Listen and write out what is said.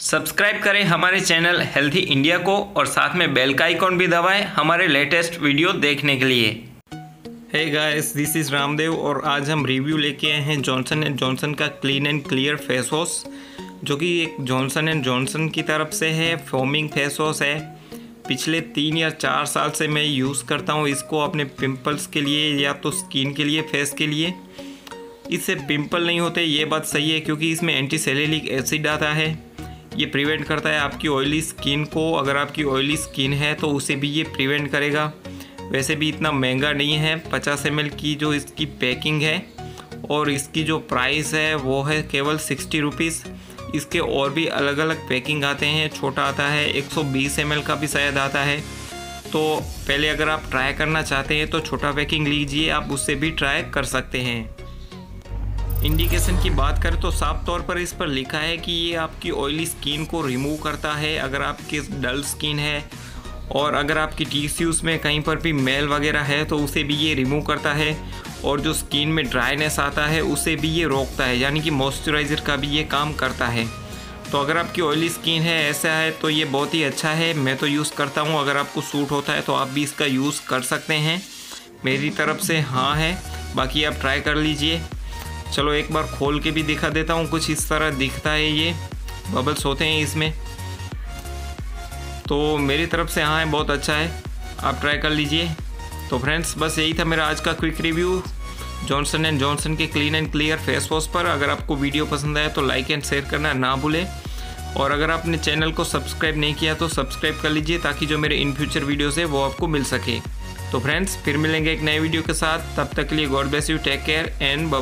Subscribe करें हमारे channel healthy India को और साथ में बेल का आइकॉन भी दबाएँ हमारे लेटेस्ट वीडियो देखने के लिए। Hey guys this is Ramdev और आज हम रिव्यू लेके आए हैं जॉनसन एंड जॉनसन का clean and clear face wash जो कि एक जॉनसन एंड जॉनसन की तरफ़ से है फोमिंग फेस वॉश है। पिछले तीन या चार साल से मैं यूज़ करता हूँ इसको अपने पिंपल्स के लिए या तो स्किन के लिए फेस के लिए। इससे पिंपल नहीं होते, ये बात सही है क्योंकि इसमें एंटी सेलेलिक एसिड आता है। ये प्रिवेंट करता है आपकी ऑयली स्किन को। अगर आपकी ऑयली स्किन है तो उसे भी ये प्रिवेंट करेगा। वैसे भी इतना महँगा नहीं है। पचास एम की जो इसकी पैकिंग है और इसकी जो प्राइस है, वो है केवल सिक्सटी रुपीज़ इसके और भी अलग अलग पैकिंग आते हैं। छोटा आता है 120 एम का भी शायद आता है। तो पहले अगर आप ट्राई करना चाहते हैं तो छोटा पैकिंग लीजिए। आप उससे भी ट्राई कर सकते हैं। इंडिकेशन की बात करें तो साफ़ तौर पर इस पर लिखा है कि ये आपकी ऑयली स्किन को रिमूव करता है, अगर आपकी डल स्किन है, और अगर आपकी टीस्यूज़ में कहीं पर भी मेल वगैरह है तो उसे भी ये रिमूव करता है, और जो स्किन में ड्राइनेस आता है, उसे भी ये रोकता है, यानी कि मॉइस्चराइज़र का भी ये काम करता है। तो अगर आपकी ऑयली स्किन है, ऐसा है तो ये बहुत ही अच्छा है, मैं तो यूज़ करता हूँ, अगर आपको सूट होता है तो आप भी इसका यूज़ कर सकते हैं। मेरी तरफ़ से हाँ है, बाकी आप ट्राई कर लीजिए। चलो एक बार खोल के भी दिखा देता हूँ, कुछ इस तरह दिखता है ये। बबल्स होते हैं इसमें। तो मेरी तरफ़ से हाँ है बहुत अच्छा है। आप ट्राई कर लीजिए। तो फ्रेंड्स बस यही था मेरा आज का quick review Johnson and Johnson के clean and clear face wash पर। अगर आपको वीडियो पसंद आया तो लाइक एंड शेयर करना ना भूलें। और अगर आपने चैनल को सब्सक्राइब नहीं किया तो सब्सक्राइब कर लीजिए, ताकि जो मेरे इन फ्यूचर वीडियोस है वो आपको मिल सके। तो फ्रेंड्स फिर मिलेंगे एक नए वीडियो के साथ। तब तक के लिए God bless you take care and bye